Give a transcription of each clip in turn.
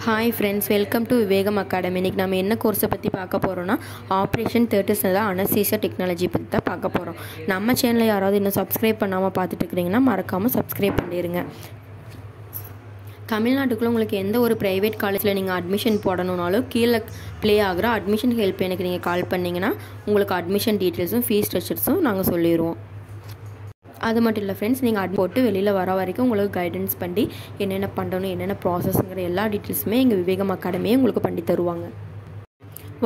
Hi friends welcome to Vivekam academy இன்றைக்கி நம்ம என்ன கோர்ஸை பற்றி பார்க்க போகிறோன்னா ஆப்ரேஷன் தேர்ட்டிஸ் தான் அனசீசா டெக்னாலஜி பற்றி தான் பார்க்க போகிறோம் நம்ம சேனலில் யாராவது இன்னும் சப்ஸ்கிரைப் பண்ணாமல் பார்த்துட்டு இருக்கிறீங்கன்னா மறக்காமல் சப்ஸ்கிரைப் பண்ணிடுங்க தமிழ்நாட்டுக்குள்ளே உங்களுக்கு எந்த ஒரு ப்ரைவேட் காலேஜில் நீங்கள் அட்மிஷன் போடணுன்னாலும் கீழே ப்ளே ஆகிற அட்மிஷன் ஹெல்ப் எனக்கு நீங்கள் கால் பண்ணிங்கன்னா உங்களுக்கு அட்மிஷன் டீட்டெயில்ஸும் ஃபீஸ் ஸ்ட்ரக்சர்ஸும் நாங்கள் சொல்லிடுவோம் அது மட்டும் இல்லை ஃப்ரெண்ட்ஸ் நீங்கள் அட் போட்டு வெளியில் வர வரைக்கும் உங்களுக்கு கைடன்ஸ் பண்ணி என்னென்ன பண்ணணும் என்னென்ன ப்ராசஸ்ங்கிற எல்லா டீட்டெயில்ஸுமே எங்கள் விவேகம் அகாடமியே உங்களுக்கு பண்ணி தருவாங்க.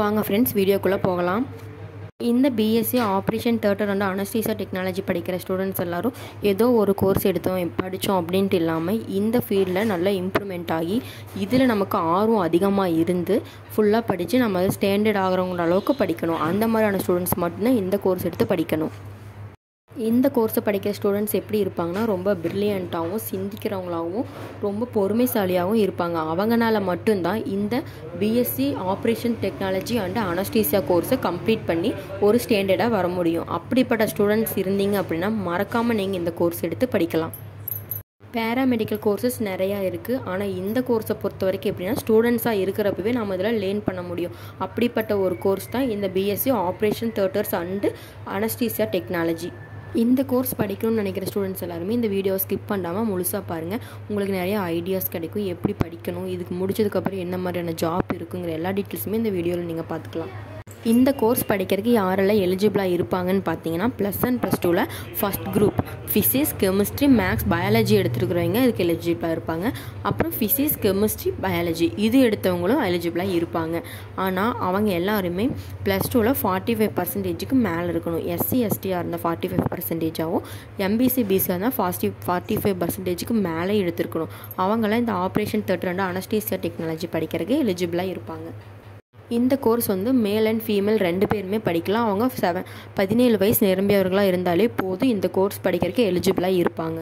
வாங்க ஃப்ரெண்ட்ஸ் வீடியோக்குள்ளே போகலாம். இந்த BSc operation theatre and anaesthesia technology படிக்கிற ஸ்டூடெண்ட்ஸ் எல்லோரும் ஏதோ ஒரு கோர்ஸ் எடுத்தோம் படித்தோம் அப்படின்ட்டு இல்லாமல் இந்த ஃபீல்டில் நல்லா இம்ப்ரூவ்மெண்ட் ஆகி இதில் நமக்கு ஆர்வம் அதிகமாக இருந்து ஃபுல்லாக படித்து நம்ம ஸ்டாண்டர்ட் ஆகிறவங்கள அளவுக்கு படிக்கணும். அந்த மாதிரியான ஸ்டூடெண்ட்ஸ் மட்டும்தான் இந்த கோர்ஸ் எடுத்து படிக்கணும். இந்த கோர்ஸை படிக்கிற ஸ்டூடெண்ட்ஸ் எப்படி இருப்பாங்கன்னா ரொம்ப ப்ரில்லியண்ட்டாகவும் சிந்திக்கிறவங்களாகவும் ரொம்ப பொறுமைசாலியாகவும் இருப்பாங்க. அவங்களால மட்டும்தான் இந்த BSc operation technology and anaesthesia கோர்ஸை கம்ப்ளீட் பண்ணி ஒரு ஸ்டாண்டர்டாக வர முடியும். அப்படிப்பட்ட ஸ்டூடெண்ட்ஸ் இருந்தீங்க அப்படின்னா மறக்காமல் நீங்கள் இந்த கோர்ஸ் எடுத்து படிக்கலாம். பேராமெடிக்கல் கோர்சஸ் நிறையா இருக்குது ஆனால் இந்த கோர்ஸை பொறுத்த வரைக்கும் எப்படின்னா ஸ்டூடெண்ட்ஸாக இருக்கிறப்பவே நம்ம இதில் லேர்ன் பண்ண முடியும். அப்படிப்பட்ட ஒரு கோர்ஸ் தான் இந்த BSc operation theatres and anaesthesia technology இந்த கோர்ஸ் படிக்கணும்னு நினைக்கிற ஸ்டூடெண்ட்ஸ் எல்லாருமே இந்த வீடியோ ஸ்கிப் பண்ணாமல் முழுசாக பாருங்கள் உங்களுக்கு நிறைய ஐடியாஸ் கிடைக்கும். எப்படி படிக்கணும் இதுக்கு முடிச்சதுக்கப்புறம் என்ன மாதிரியான ஜாப் இருக்குங்கிற எல்லா டீட்டெயில்ஸுமே இந்த வீடியோவில் நீங்கள் பார்த்துக்கலாம். இந்த கோர்ஸ் படிக்கிறதுக்கு யாரெல்லாம் எலிஜிபிளாக இருப்பாங்கன்னு பார்த்தீங்கன்னா ப்ளஸ் அண்ட் ப்ளஸ் டூவில் first group physics chemistry maths biology எடுத்துருக்குறவங்க இதுக்கு எலிஜிபிளாக இருப்பாங்க. அப்புறம் ஃபிசிக்ஸ் கெமிஸ்ட்ரி பயாலஜி இது எடுத்தவங்களும் எலிஜிபிளாக இருப்பாங்க. ஆனால் அவங்க எல்லாருமே ப்ளஸ் டூவில் ஃபார்ட்டி ஃபைவ் பர்சன்டேஜுக்கு மேலே இருக்கணும். எஸ்சி எஸ்டியாக இருந்தால் ஃபார்ட்டி ஃபைவ் பர்சன்டேஜாகவும் எம்பிசி பிசியாக இருந்தால் ஃபார்ட்டி ஃபார்ட்டி ஃபைவ் பர்சன்டேஜுக்கு மேலே எடுத்துருக்கணும். அவங்களாம் இந்த ஆப்ரேஷன் தேர்ட் ரெண்டு அனஸ்டீசியா டெக்னாலஜி படிக்கிறதுக்கு எலிஜிபிளாக இருப்பாங்க. இந்த கோர்ஸ் வந்து மேல் அண்ட் ஃபீமேல் ரெண்டு பேருமே படிக்கலாம். அவங்க செவன் பதினேழு வயசு நிரம்பியவர்களாக இருந்தாலே போதும் இந்த கோர்ஸ் படிக்கிறதுக்கு எலிஜிபிளாக இருப்பாங்க.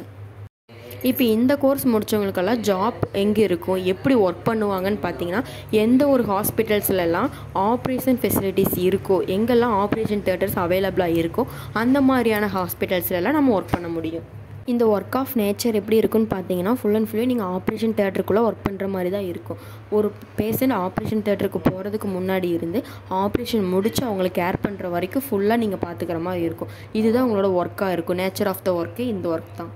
இப்போ இந்த கோர்ஸ் முடித்தவங்களுக்கெல்லாம் ஜாப் எங்கே இருக்கும்? எப்படி ஒர்க் பண்ணுவாங்கன்னு பார்த்தீங்கன்னா எந்த ஒரு ஹாஸ்பிட்டல்ஸ்லலாம் ஆப்ரேஷன் ஃபெசிலிட்டிஸ் இருக்கோ எங்கெல்லாம் ஆப்ரேஷன் தேட்டர்ஸ் அவைலபிளாக இருக்கோ அந்த மாதிரியான ஹாஸ்பிட்டல்ஸ்லலாம் நம்ம ஒர்க் பண்ண முடியும். இந்த ஒர்க் ஆஃப் நேச்சர் எப்படி இருக்குன்னு பார்த்தீங்கன்னா ஃபுல் அண்ட் ஃபுல்லி நீங்கள் ஆப்ரேஷன் தேட்டருக்குள்ளே ஒர்க் பண்ணுற மாதிரி தான் இருக்கும். ஒரு பேஷண்ட் ஆப்ரேஷன் தேட்டருக்கு போகிறதுக்கு முன்னாடி இருந்து ஆப்ரேஷன் முடித்து அவங்களை கேர் பண்ணுற வரைக்கும் ஃபுல்லாக நீங்கள் பார்த்துக்கிற மாதிரி இருக்கும். இதுதான் உங்களோட ஒர்க்காக இருக்கும். நேச்சர் ஆஃப் த ஒர்க்கு இந்த ஒர்க் தான்.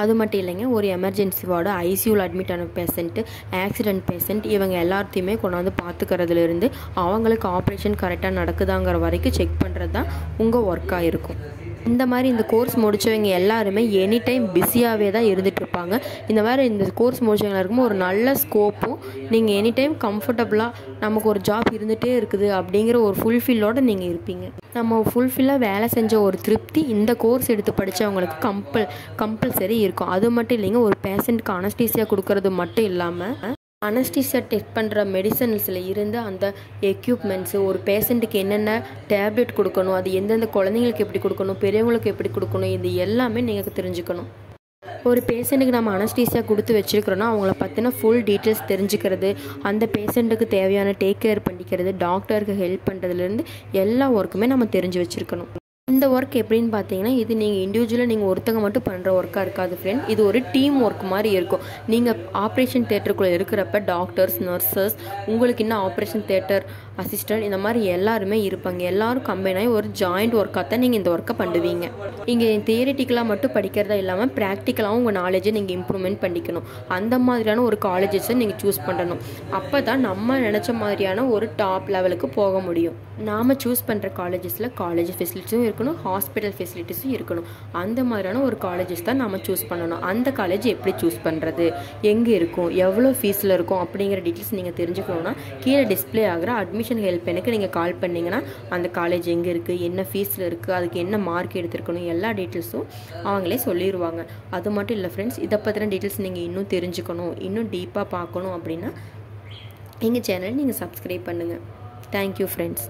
அது மட்டும் இல்லைங்க ஒரு எமர்ஜென்சி வார்டு ஐசியூவில் அட்மிட் ஆன பேஷண்ட்டு ஆக்சிடென்ட் பேஷண்ட் இவங்க எல்லாத்தையுமே கொண்டாந்து பார்த்துக்கிறதுலேருந்து அவங்களுக்கு ஆப்ரேஷன் கரெக்டாக நடக்குதாங்கிற வரைக்கும் செக் பண்ணுறது தான் உங்கள் ஒர்க்காக இருக்கும். இந்த மாதிரி இந்த கோர்ஸ் முடித்தவங்க எல்லாருமே எனி டைம் பிஸியாகவே தான் இருந்துகிட்டு இருப்பாங்க இந்த மாதிரி இந்த கோர்ஸ் முடிச்சவங்க எல்லாருக்குமே ஒரு நல்ல ஸ்கோப்பும் நீங்கள் எனி டைம் கம்ஃபர்டபுளாக நமக்கு ஒரு ஜாப் இருந்துகிட்டே இருக்குது அப்படிங்கிற ஒரு ஃபுல்ஃபில்லோடு நீங்கள் இருப்பீங்க. நம்ம ஃபுல்ஃபில்லாக வேலை செஞ்ச ஒரு திருப்தி இந்த கோர்ஸ் எடுத்து படித்தவங்களுக்கு கம்பல் கம்பல்சரி இருக்கும். அது மட்டும் இல்லைங்க ஒரு பேஷண்ட்க்கு அனஸ்டீசியாக கொடுக்கறது மட்டும் இல்லாமல் அனஸ்டீசியா டெஸ்ட் பண்ணுற மெடிசன்ஸில் இருந்து அந்த எக்யூப்மெண்ட்ஸு ஒரு பேஷண்ட்டுக்கு என்னென்ன டேப்லெட் கொடுக்கணும் அது எந்தெந்த குழந்தைங்களுக்கு எப்படி கொடுக்கணும் பெரியவங்களுக்கு எப்படி கொடுக்கணும் இது எல்லாமே நீங்கள் தெரிஞ்சுக்கணும். ஒரு பேஷண்ட்டுக்கு நம்ம அனஸ்டீசியா கொடுத்து வச்சுருக்கிறோன்னா அவங்கள பற்றின ஃபுல் டீட்டெயில்ஸ் தெரிஞ்சுக்கிறது அந்த பேஷண்ட்டுக்கு தேவையான டேக் கேர் பண்ணிக்கிறது டாக்டருக்கு ஹெல்ப் பண்ணுறதுலேருந்து எல்லா ஒர்க்குமே நம்ம தெரிஞ்சு வச்சுருக்கணும். இந்த ஒர்க் எப்படின்னு பார்த்தீங்கன்னா இது நீங்கள் இண்டிவிஜுவலாக நீங்கள் ஒருத்தங்க மட்டும் பண்ணுற ஒர்க்காக இருக்காது ஃப்ரெண்ட் இது ஒரு டீம் ஒர்க் மாதிரி இருக்கும். நீங்கள் ஆப்ரேஷன் தேட்டருக்குள்ளே இருக்கிறப்ப டாக்டர்ஸ் நர்சஸ் உங்களுக்கு இன்னும் ஆப்ரேஷன் தேட்டர் அசிஸ்டன்ட் இந்த மாதிரி எல்லாருமே இருப்பாங்க. எல்லோரும் கம்பைனாகி ஒரு ஜாயிண்ட் ஒர்க்காக தான் நீங்கள் இந்த ஒர்க்கை பண்ணுவீங்க. இங்கே தியரிட்டிக்கலாக மட்டும் படிக்கிறதா இல்லாமல் ப்ராக்டிக்கலாகவும் உங்கள் நாலேஜை நீங்கள் இம்ப்ரூவ்மெண்ட் பண்ணிக்கணும். அந்த மாதிரியான ஒரு காலேஜஸை நீங்கள் சூஸ் பண்ணணும். அப்போ தான் நம்ம நினச்ச மாதிரியான ஒரு டாப் லெவலுக்கு போக முடியும். நாம் சூஸ் பண்ணுற காலேஜஸில் காலேஜ் ஃபெசிலிட்டியும் இருக்கும். இருக்கணும் ஹாஸ்பிட்டல் ஃபெசிலிட்டிஸும் இருக்கணும். அந்த மாதிரியான ஒரு காலேஜஸ் தான் நம்ம சூஸ் பண்ணணும். அந்த காலேஜ் எப்படி சூஸ் பண்ணுறது எங்கே இருக்கும்? எவ்வளோ ஃபீஸில் இருக்கும்? அப்படிங்கிற டீட்டெயில்ஸ் நீங்கள் தெரிஞ்சுக்கணுன்னா கீழே டிஸ்பிளே ஆகிற அட்மிஷன் ஹெல்ப் எனக்கு நீங்கள் கால் பண்ணிங்கன்னா அந்த காலேஜ் எங்கே இருக்குது என்ன ஃபீஸில் இருக்குது அதுக்கு என்ன மார்க் எடுத்துருக்கணும்? எல்லா டீட்டெயில்ஸும் அவங்களே சொல்லிடுவாங்க அது மட்டும் இல்லை ஃப்ரெண்ட்ஸ் இதை பற்றின டீட்டெயில்ஸ் நீங்கள் இன்னும் தெரிஞ்சுக்கணும். இன்னும் டீப்பாக பார்க்கணும் அப்படின்னா எங்கள் சேனல் நீங்கள் சப்ஸ்கிரைப் பண்ணுங்கள் தேங்க்யூ ஃப்ரெண்ட்ஸ்